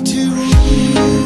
to to